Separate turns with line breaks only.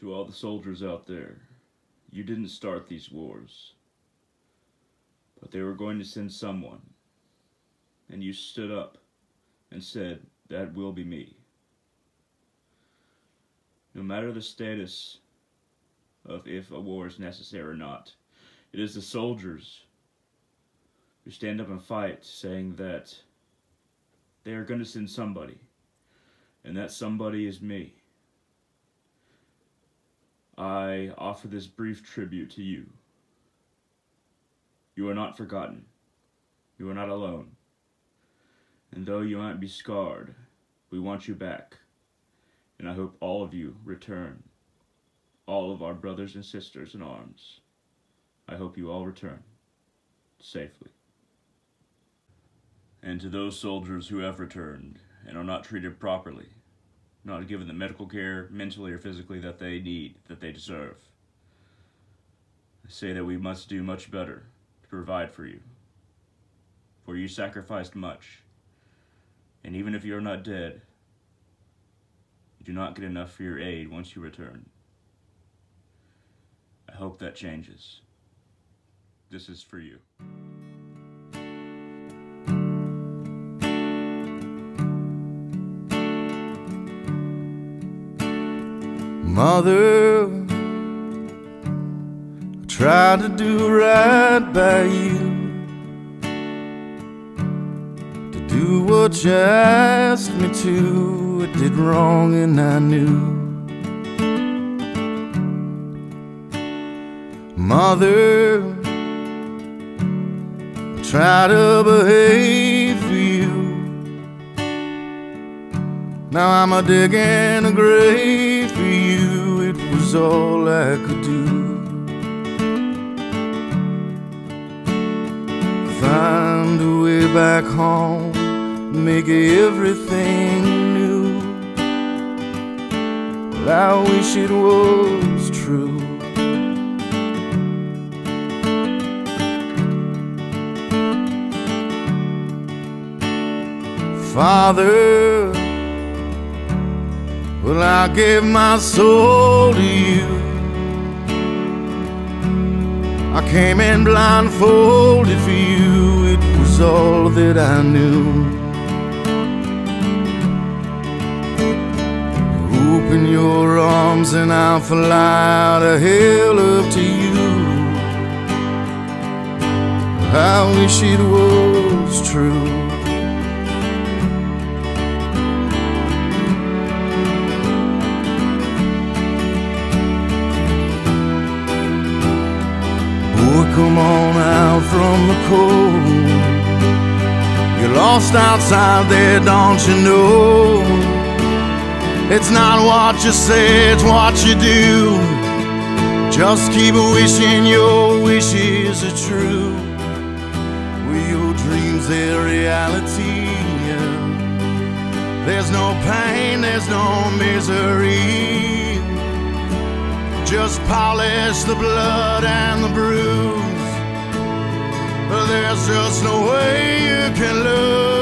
To all the soldiers out there, you didn't start these wars, but they were going to send someone, and you stood up and said, That will be me. No matter the status of if a war is necessary or not, it is the soldiers who stand up and fight, saying that they are going to send somebody, and that somebody is me. I offer this brief tribute to you. You are not forgotten. You are not alone. And though you might be scarred, we want you back. And I hope all of you return. All of our brothers and sisters in arms. I hope you all return safely. And to those soldiers who have returned and are not treated properly, not given the medical care, mentally or physically, that they need, that they deserve. I say that we must do much better to provide for you. For you sacrificed much, and even if you are not dead, you do not get enough for your aid once you return. I hope that changes. This is for you.
Mother, I tried to do right by you, to do what you asked me to. I did wrong and I knew. Mother, I tried to behave for you. Now I'm a digging a grave for you. It was all I could do. Find a way back home, make everything new. Well, I wish it was true. Father, well, I gave my soul to you. I came in blindfolded for you, it was all that I knew. Open your arms and I'll fly out of hell up to you. I wish it was true. Cold. You're lost outside there, don't you know? It's not what you say, it's what you do. Just keep wishing your wishes are true. With your dreams, they're reality. There's no pain, there's no misery. Just polish the blood and the bruise. There's just no way you can lose.